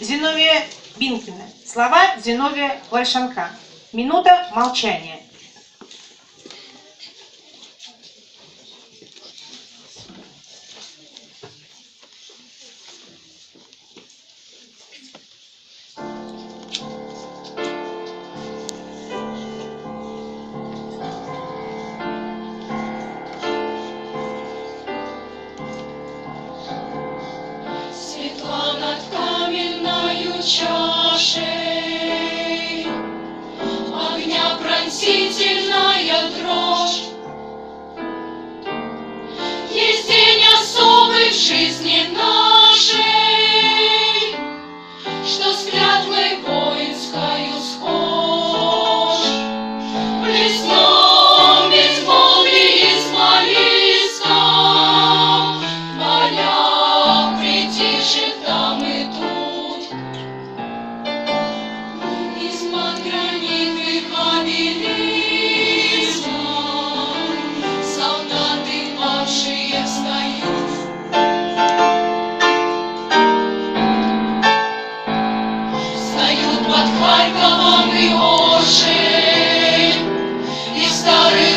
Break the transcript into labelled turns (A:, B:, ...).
A: Зиновия Бинкина. Слова Зиновия Вальшанка. Минута молчания.
B: каменною старый ожил, и старый